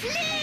Please!